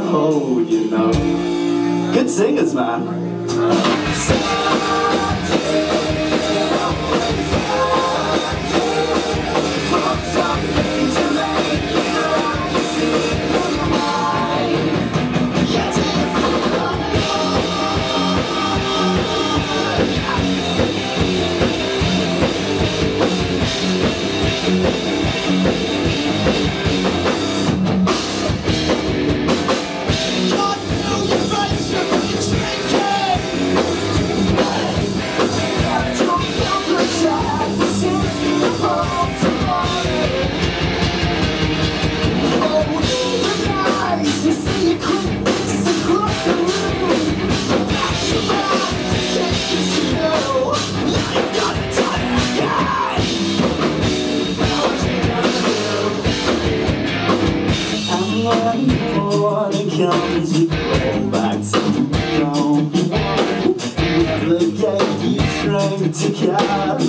to hold, you know. Good singers, man. Comes, you go back to home. Never gave you strength to carry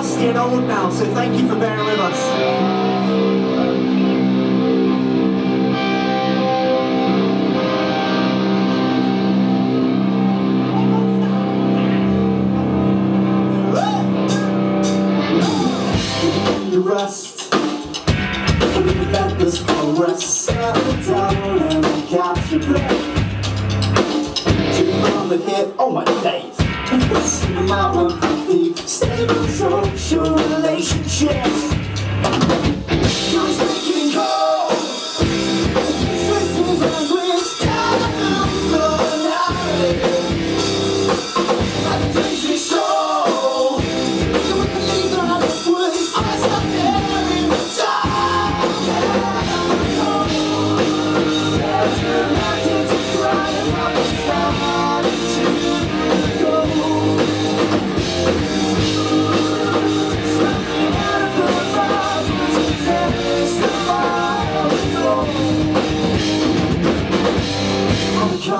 rusty and old now, so thank you for bearing with us. Relentless progress. Settle down and breath. The hit, oh my days. 150, stable, social relationships.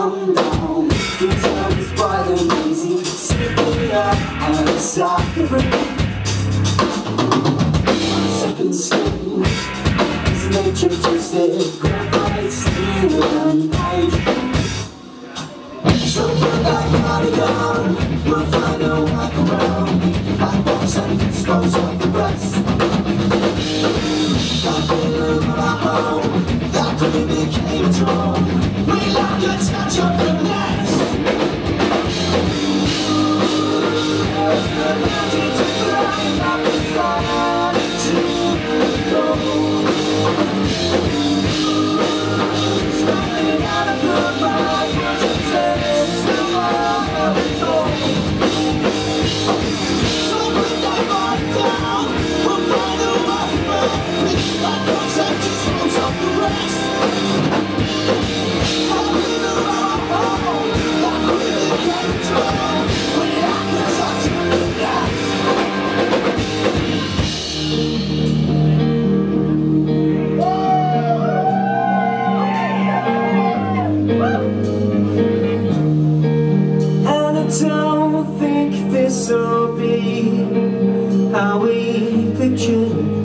come down The time is by the lazy Simply I'm suffering One second skin Is nature twisted Graphite steel and night So you got cardigan so be how we picture